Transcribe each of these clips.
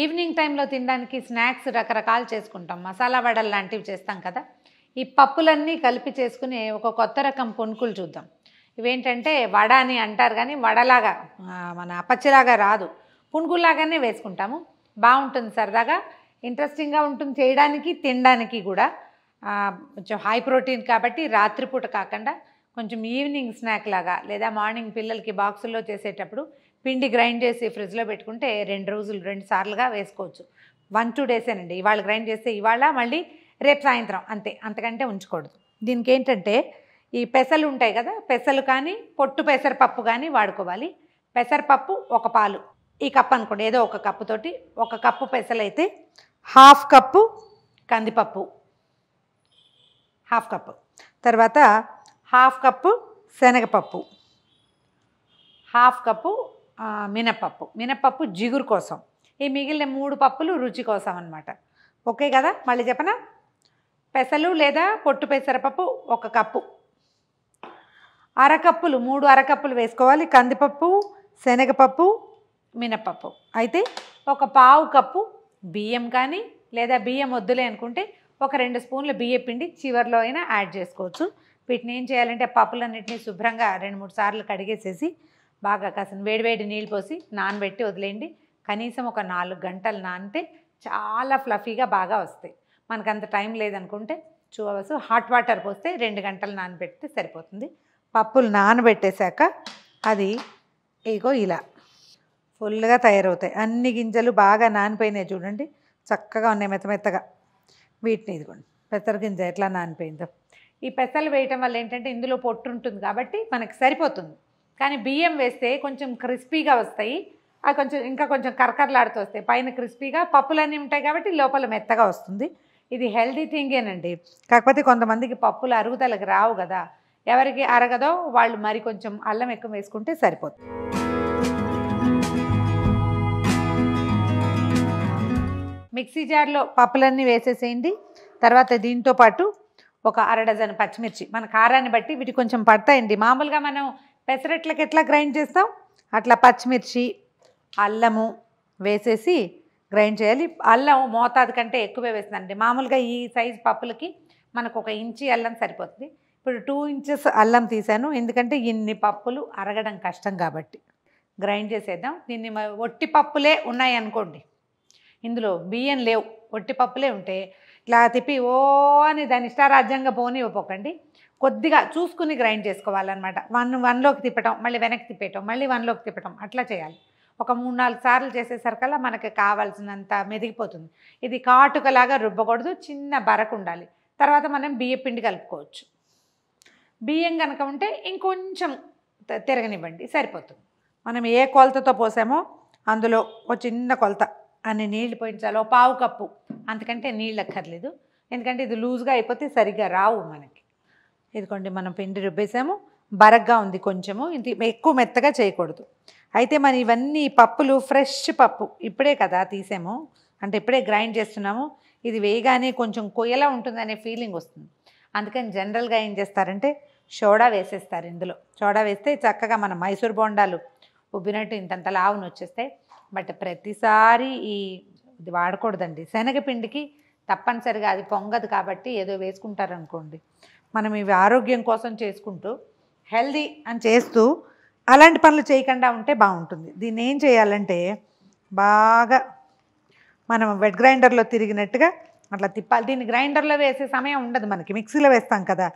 Evening టైంలో తినడానికి snacks రకరకాలు చేసుకుంటాం. మసాలా వడలు లాంటివి చేస్తాం కదా. ఈ పప్పులన్నీ కలిపి చేసుకుని ఒక కొత్త రకం పునుకులు చూద్దాం. ఇవేంటంటే వడ అని అంటారు కానీ వడలాగా మన అపచ్చిలాగా రాదు. పునుగులాగానే వేసుకుంటాము. బాగుంటుంది సరదాగా. ఇంట్రెస్టింగ్గా ఉంటుంది చేయడానికి తినడానికి కూడా. కొంచెం హై ప్రోటీన్ కాబట్టి రాత్రిపూట కాకుండా కొంచెం ఈవినింగ్ స్నాక్ లాగా లేదా మార్నింగ్ పిల్లలకి బాక్సుల్లో చేసేటప్పుడు పిండి గ్రైండ్ చేసి ఫ్రిడ్జ్లో పెట్టుకుంటే రెండు రోజులు రెండు సార్లుగా వేసుకోవచ్చు. వన్ టూ డేసేనండి. ఇవాళ గ్రైండ్ చేస్తే ఇవాళ మళ్ళీ రేపు సాయంత్రం అంతే. అంతకంటే ఉంచకూడదు. దీనికి ఏంటంటే ఈ పెసలు ఉంటాయి కదా పెసలు కానీ పొట్టు పెసరపప్పు కానీ వాడుకోవాలి. పెసరపప్పు ఒక పాలు. ఈ కప్పు అనుకోండి ఏదో ఒక కప్పుతోటి ఒక కప్పు పెసలు అయితే హాఫ్ కప్పు కందిపప్పు. Half cup. తర్వాత హాఫ్ కప్పు శనగపప్పు. హాఫ్ కప్పు మినప్పప్పు మినప్పప్పు జిగురు కోసం. ఈ మిగిలిన మూడు పప్పులు రుచి కోసం అనమాట ఓకే కదా? మళ్ళీ చెప్పనా? పెసలు లేదా పొట్టు పెసరపప్పు ఒక కప్పు. అరకప్పులు మూడు అరకప్పులు వేసుకోవాలి. కందిపప్పు శనగపప్పు మినప్పప్పు అయితే ఒక పావు కప్పు బియ్యం కానీ లేదా బియ్యం వద్దులే అనుకుంటే ఒక రెండు స్పూన్ల బియ్య పిండి చివరిలో అయినా యాడ్ చేసుకోవచ్చు. వీటిని ఏం చేయాలంటే పప్పులన్నింటినీ శుభ్రంగా రెండు మూడు సార్లు కడిగేసేసి బాగా కాసిన వేడివేడి నీళ్ళు పోసి నానబెట్టి వదిలేయండి. కనీసం ఒక నాలుగు గంటలు నానితే చాలా ఫ్లఫీగా బాగా వస్తాయి. మనకు అంత టైం లేదనుకుంటే టూ అవర్స్ హాట్ వాటర్ పోస్తే రెండు గంటలు నానబెడితే సరిపోతుంది. పప్పులు నానబెట్టేశాక అది ఇగో ఇలా ఫుల్గా తయారవుతాయి. అన్ని గింజలు బాగా నానిపోయినాయి చూడండి. చక్కగా ఉన్నాయి మెత్త మెత్తగా. వీటిని ఇదిగోండి. పెసర గింజ ఎట్లా నానిపోయిందో. ఈ పెసలు వేయటం వల్ల ఏంటంటే ఇందులో పొట్టు ఉంటుంది కాబట్టి మనకి సరిపోతుంది. కానీ బియ్యం వేస్తే కొంచెం క్రిస్పీగా వస్తాయి. అవి కొంచెం ఇంకా కొంచెం కరకరలాడుతూ వస్తాయి. పైన క్రిస్పీగా పప్పులన్నీ ఉంటాయి కాబట్టి లోపల మెత్తగా వస్తుంది. ఇది హెల్దీ థింగేనండి కాకపోతే కొంతమందికి పప్పులు అరుగుదలకు రావు కదా. ఎవరికి అరగదో వాళ్ళు మరి కొంచెం అల్లం ఎక్కువ వేసుకుంటే సరిపోతుంది. మిక్సీ జార్లో పప్పులన్నీ వేసేసేయండి. తర్వాత దీంతో పాటు ఒక అర డజన్ పచ్చిమిర్చి. మన కారాన్ని బట్టి వీటి కొంచెం పడతాయండి. మామూలుగా మనం పెసరట్లకి ఎట్లా గ్రైండ్ చేస్తాం? అట్లా పచ్చిమిర్చి అల్లము వేసేసి గ్రైండ్ చేయాలి. అల్లం మోతాదు కంటే ఎక్కువే వేస్తుందండి మామూలుగా ఈ సైజు పప్పులకి మనకు ఒక ఇంచి అల్లం సరిపోతుంది. ఇప్పుడు టూ ఇంచెస్ అల్లం తీసాను. ఎందుకంటే ఇన్ని పప్పులు అరగడం కష్టం కాబట్టి గ్రైండ్ చేసేద్దాం. దీన్ని ఒట్టి పప్పులే ఉన్నాయి అనుకోండి. ఇందులో బియ్యం లేవు. ఒట్టి పప్పులే ఉంటే ఇట్లా తిప్పి ఓ అని దాని ఇష్టారాజ్యంగా పోని ఇవ్వకండి కొద్దిగా చూసుకుని గ్రైండ్ చేసుకోవాలన్నమాట. వన్ వన్లోకి తిప్పటం మళ్ళీ వెనక్కి తిప్పేయటం మళ్ళీ వన్లోకి తిప్పటం అట్లా చేయాలి. ఒక మూడు నాలుగు సార్లు చేసేసరికల్లా మనకి కావాల్సినంత మెదిగిపోతుంది. ఇది కాటుకలాగా రుబ్బకూడదు చిన్న బరకు ఉండాలి. తర్వాత మనం బియ్య పిండి కలుపుకోవచ్చు. బియ్యం కనుక ఉంటే ఇంకొంచెం తిరగనివ్వండి సరిపోతుంది. మనం ఏ కొలతతో పోసామో అందులో ఒక చిన్న కొలత అన్ని నీళ్ళు పోయించాలి పావు కప్పు. అంతకంటే నీళ్ళు అక్కర్లేదు. ఎందుకంటే ఇది లూజ్గా అయిపోతే సరిగ్గా రావు మనకి. ఇదిగోండి మనం పిండి రుబ్బేసాము. బరగ్గా ఉంది కొంచెము. ఇది ఎక్కువ మెత్తగా చేయకూడదు. అయితే మన ఇవన్నీ పప్పులు ఫ్రెష్ పప్పు ఇప్పుడే కదా తీసాము. అంటే ఇప్పుడే గ్రైండ్ చేస్తున్నాము. ఇది వేయగానే కొంచెం కొయ్యలా ఉంటుందనే ఫీలింగ్ వస్తుంది. అందుకని జనరల్గా ఏం చేస్తారంటే సోడా వేసేస్తారు ఇందులో. సోడా వేస్తే చక్కగా మన మైసూర్ బోండాలు ఉబ్బినట్టు ఇంతంత లావును వచ్చేస్తాయి. బట్ ప్రతిసారి ఈ ఇది వాడకూడదండి. శనగపిండికి తప్పనిసరిగా అది పొంగదు కాబట్టి ఏదో వేసుకుంటారనుకోండి. మనం ఇవి ఆరోగ్యం కోసం చేసుకుంటూ హెల్దీ అని చేస్తూ అలాంటి పనులు చేయకుండా ఉంటే బాగుంటుంది. దీన్ని ఏం చేయాలంటే బాగా మనం వెట్ గ్రైండర్లో తిరిగినట్టుగా అట్లా తిప్పాలి. దీన్ని గ్రైండర్లో వేసే సమయం ఉండదు మనకి మిక్సీలో వేస్తాం కదా.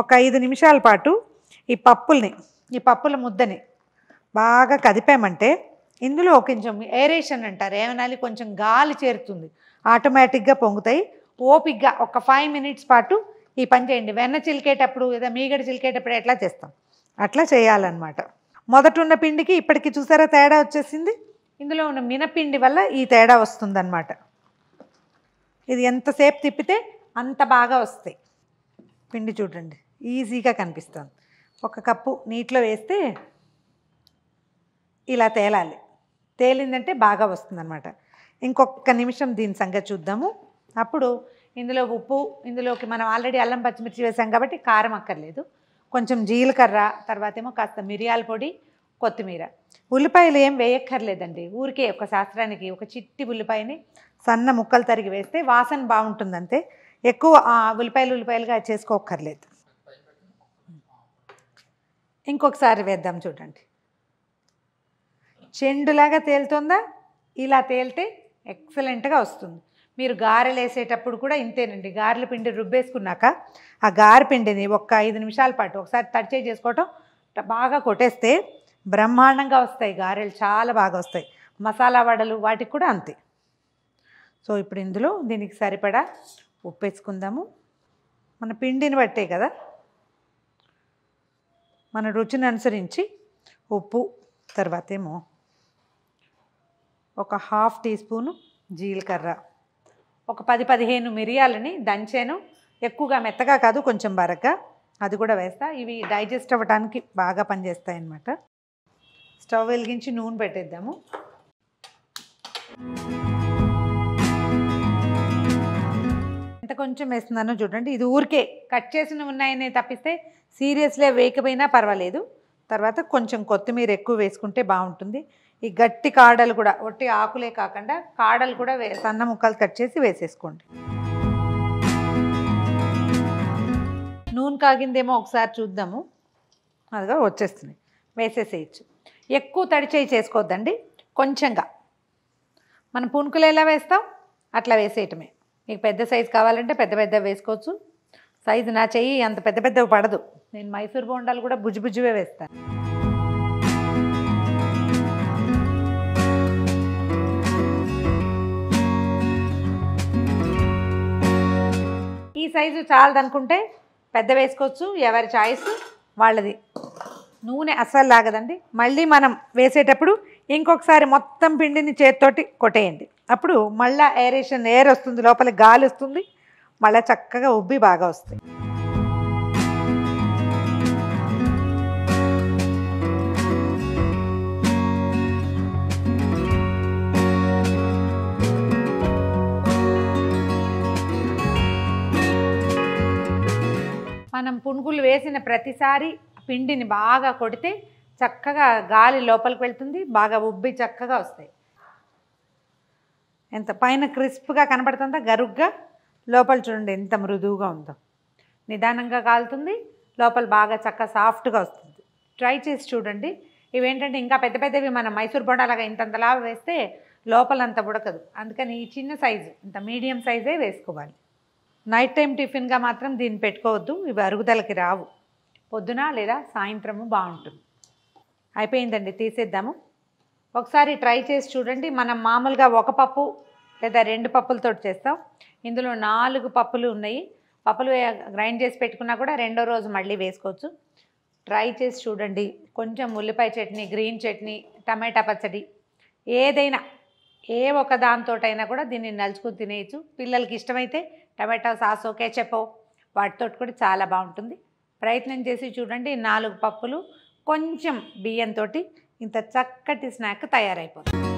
ఒక ఐదు నిమిషాల పాటు ఈ పప్పుల్ని ఈ పప్పుల ముద్దని బాగా కదిపామంటే ఇందులో కొంచెం ఏరేషన్ అంటారు. ఏమనాలి? కొంచెం గాలి చేరుతుంది. ఆటోమేటిక్గా పొంగుతాయి. ఓపిక్గా ఒక ఫైవ్ మినిట్స్ పాటు ఈ పని చేయండి. వెన్న చిలికేటప్పుడు లేదా మీగడ చిలికేటప్పుడు ఎట్లా చేస్తాం? అట్లా చేయాలన్నమాట. మొదట ఉన్న పిండికి ఇప్పటికి చూసారా తేడా వచ్చేసింది? ఇందులో ఉన్న మినపిండి వల్ల ఈ తేడా వస్తుందన్నమాట. ఇది ఎంతసేపు తిప్పితే అంత బాగా వస్తాయి. పిండి చూడండి. ఈజీగా కనిపిస్తుంది. ఒక కప్పు నీటిలో వేస్తే ఇలా తేలాలి. తేలిందంటే బాగా వస్తుందన్నమాట. ఇంకొక నిమిషం దీని సంగతి చూద్దాము. అప్పుడు ఇందులో ఉప్పు ఇందులోకి మనం ఆల్రెడీ అల్లం పచ్చిమిర్చి వేసాం కాబట్టి కారం అక్కర్లేదు. కొంచెం జీలకర్ర తర్వాత ఏమో కాస్త మిరియాల పొడి కొత్తిమీర. ఉల్లిపాయలు ఏం వేయక్కర్లేదండి. ఊరికే ఒక శాస్త్రానికి ఒక చిట్టి ఉల్లిపాయని సన్న ముక్కలు తరిగి వేస్తే వాసన బాగుంటుంది అంతే ఎక్కువ ఉల్లిపాయలు ఉల్లిపాయలుగా చేసుకోక్కర్లేదు. ఇంకొకసారి వేద్దాం చూడండి. చెండులాగా తేలుతుందా? ఇలా తేలితే ఎక్సలెంట్గా వస్తుంది. మీరు గారెలు వేసేటప్పుడు కూడా ఇంతేనండి. గారెల పిండి రుబ్బేసుకున్నాక ఆ గారె పిండిని ఒక్క ఐదు నిమిషాల పాటు ఒకసారి తడిచే చేసుకోవటం బాగా కొట్టేస్తే బ్రహ్మాండంగా వస్తాయి గారెలు చాలా బాగా వస్తాయి. మసాలా వడలు వాటికి కూడా అంతే. సో ఇప్పుడు ఇందులో దీనికి సరిపడా ఉప్పు వేసుకుందాము మన పిండిని బట్టే కదా. మన రుచిని అనుసరించి ఉప్పు తర్వాత ఏమో ఒక హాఫ్ టీ స్పూను జీలకర్ర. ఒక పది పదిహేను మిరియాలని దంచాను. ఎక్కువగా మెత్తగా కాదు కొంచెం బరగ్గా అది కూడా వేస్తా. ఇవి డైజెస్ట్ అవ్వడానికి బాగా పనిచేస్తాయి అన్నమాట స్టవ్ వెలిగించి నూనె పెట్టేద్దాము. ఎంత కొంచెం వేస్తున్నానో చూడండి. ఇది ఊరికే కట్ చేసిన ఉన్నాయని తప్పిస్తే సీరియస్లే వేయకపోయినా పర్వాలేదు. తర్వాత కొంచెం కొత్తిమీర ఎక్కువ వేసుకుంటే బాగుంటుంది. ఈ గట్టి కాడలు కూడా ఒట్టి ఆకులే కాకుండా కాడలు కూడా వే సన్న ముక్కలు కట్ చేసి వేసేసుకోండి. నూనె కాగిందేమో ఒకసారి చూద్దాము. అదిగా వచ్చేస్తుంది. వేసేసేయచ్చు. ఎక్కువ తడిచేయి చేసుకోవద్దండి. కొంచెంగా. మనం పునుకులు ఎలా వేస్తాం? అట్లా వేసేయటమే. మీకు పెద్ద సైజు కావాలంటే పెద్ద పెద్ద వేసుకోవచ్చు. సైజు నా చెయ్యి అంత పెద్ద పెద్దవి పడదు. నేను మైసూర్ బోండాలు కూడా బుజ్జి బుజ్జివే వేస్తాను ఈ సైజు చాలదనుకుంటే పెద్ద వేసుకోవచ్చు ఎవరి చాయిస్ వాళ్ళది. నూనె అస్సలు లాగదండి. మళ్ళీ మనం వేసేటప్పుడు ఇంకొకసారి మొత్తం పిండిని చేతితోటి కొట్టేయండి. అప్పుడు మళ్ళీ ఏరేషన్ ఎయిర్ వస్తుంది లోపల గాలి వస్తుంది. మళ్ళీ చక్కగా ఉబ్బి బాగా వస్తాయి. మనం పునుగులు వేసిన ప్రతిసారి పిండిని బాగా కొడితే చక్కగా గాలి లోపలికి వెళ్తుంది బాగా ఉబ్బి చక్కగా వస్తాయి. ఎంత పైన క్రిస్ప్గా కనపడుతుందా? గరుగ్గా? లోపల చూడండి ఎంత మృదువుగా ఉందో. నిదానంగా కాలుతుంది లోపల బాగా చక్క సాఫ్ట్గా వస్తుంది. ట్రై చేసి చూడండి. ఇవేంటంటే ఇంకా పెద్ద పెద్దవి మనం మైసూర్ బొండాలాగా ఇంతంతలా వేస్తే లోపల అంత ఉడకదు. అందుకని ఈ చిన్న సైజు ఇంత మీడియం సైజే వేసుకోవాలి. నైట్ టైం టిఫిన్గా మాత్రం దీన్ని పెట్టుకోవద్దు ఇవి అరుగుదలకి రావు. పొద్దున లేదా సాయంత్రము బాగుంటుంది. అయిపోయిందండి తీసేద్దాము. ఒకసారి ట్రై చేసి చూడండి. మనం మామూలుగా ఒక పప్పు లేదా రెండు పప్పులతో చేస్తాం. ఇందులో నాలుగు పప్పులు ఉన్నాయి. పప్పులు గ్రైండ్ చేసి పెట్టుకున్నా కూడా రెండో రోజు మళ్ళీ వేసుకోవచ్చు. ట్రై చేసి చూడండి. కొంచెం ఉల్లిపాయ చట్నీ గ్రీన్ చట్నీ టమాటా పచ్చడి ఏదైనా ఏ ఒక దాంతోటైనా కూడా దీన్ని నలుచుకుని తినేయచ్చు. పిల్లలకి ఇష్టమైతే టమాటా సాసో కేచపో వాటితో కూడా చాలా బాగుంటుంది. ప్రయత్నం చేసి చూడండి. నాలుగు పప్పులు కొంచెం బియ్యంతో ఇంత చక్కటి స్నాక్ తయారైపోతుంది.